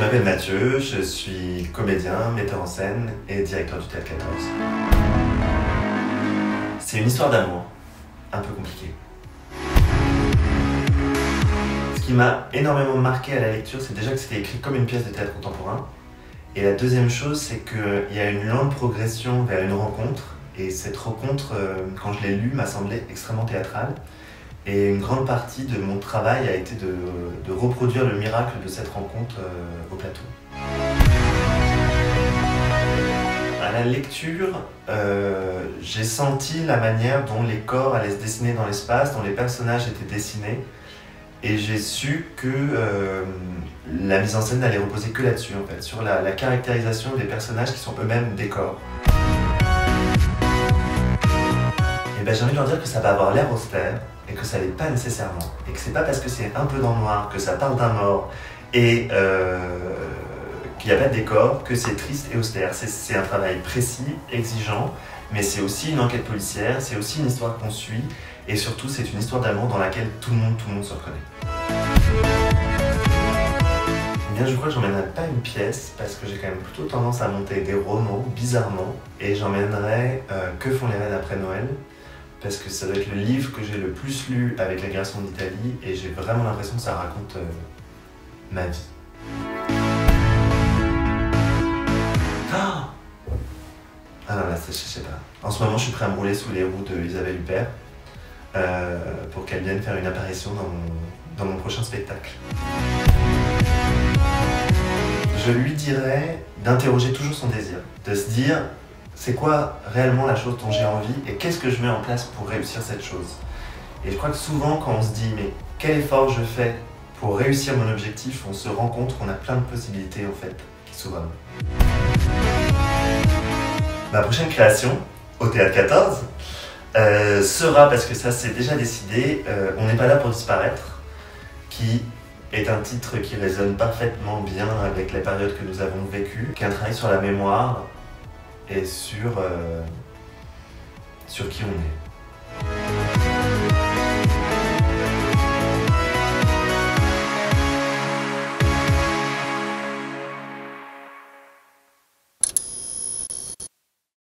m'appelle Mathieu, je suis comédien, metteur en scène et directeur du Théâtre 14. C'est une histoire d'amour, un peu compliquée. Ce qui m'a énormément marqué à la lecture, c'est déjà que c'était écrit comme une pièce de théâtre contemporain. Et la deuxième chose, c'est qu'il y a une lente progression vers une rencontre. Et cette rencontre, euh, quand je l'ai lue, m'a semblé extrêmement théâtrale. Et une grande partie de mon travail a été de, reproduire le miracle de cette rencontre euh, au plateau. À la lecture, euh, j'ai senti la manière dont les corps allaient se dessiner dans l'espace, dont les personnages étaient dessinés. Et j'ai su que euh, la mise en scène n'allait reposer que là-dessus, en fait, sur la, la caractérisation des personnages qui sont eux-mêmes des corps. Et ben, j'ai envie de leur dire que ça va avoir l'air austère, et que ça l'est pas nécessairement. Et que c'est pas parce que c'est un peu dans le noir, que ça parle d'un mort, et euh, qu'il n'y a pas de décor, que c'est triste et austère. C'est- un travail précis, exigeant, mais c'est aussi une enquête policière, c'est aussi une histoire qu'on suit, et surtout c'est une histoire d'amour dans laquelle tout le monde, tout le monde se reconnaît. Eh bien, je crois que j'emmènerai pas une pièce parce que j'ai quand même plutôt tendance à monter des romans, bizarrement, et j'emmènerai euh, Que font les reines après Noël parce que ça doit être le livre que j'ai le plus lu avec la garçon d'Italie et j'ai vraiment l'impression que ça raconte euh, ma vie. Ah Ah non, là, c'est- je sais pas. En ce moment, je suis prêt à me rouler sous les roues de Isabelle Huppert euh, pour qu'elle vienne faire une apparition dans mon, dans mon prochain spectacle. Je lui dirais d'interroger toujours son désir, de se dire c'est quoi réellement la chose dont j'ai envie et qu'est-ce que je mets en place pour réussir cette chose. Et je crois que souvent quand on se dit mais quel effort je fais pour réussir mon objectif, on se rend compte qu'on a plein de possibilités en fait qui. Ma prochaine création, au Théâtre 14, euh, sera, parce que ça c'est déjà décidé, euh, On n'est pas là pour disparaître, qui est un titre qui résonne parfaitement bien avec les périodes que nous avons vécues, qui est un travail sur la mémoire et sur, euh, sur qui on est.